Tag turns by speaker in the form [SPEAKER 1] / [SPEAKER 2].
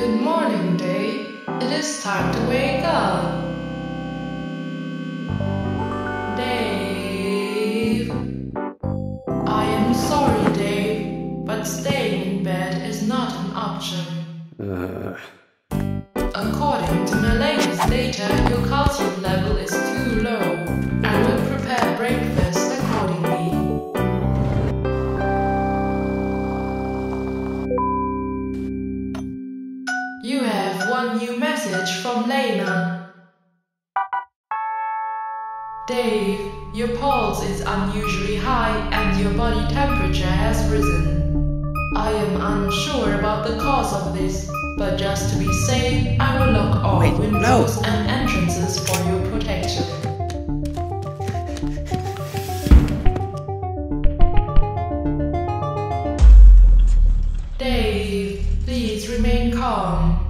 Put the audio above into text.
[SPEAKER 1] Good morning, Dave. It is time to wake up. Dave. I am sorry, Dave, but staying in bed is not an option.
[SPEAKER 2] Uh,
[SPEAKER 1] According to Melena's data, your calcium one new message from Lena. Dave, your pulse is unusually high and your body temperature has risen. I am unsure about the cause of this, but just to be safe, I will lock all
[SPEAKER 2] Wait, no.
[SPEAKER 1] windows and entrances for your protection. Dave, please remain calm.